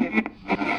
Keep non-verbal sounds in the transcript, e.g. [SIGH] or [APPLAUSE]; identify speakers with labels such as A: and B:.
A: Okay. [LAUGHS]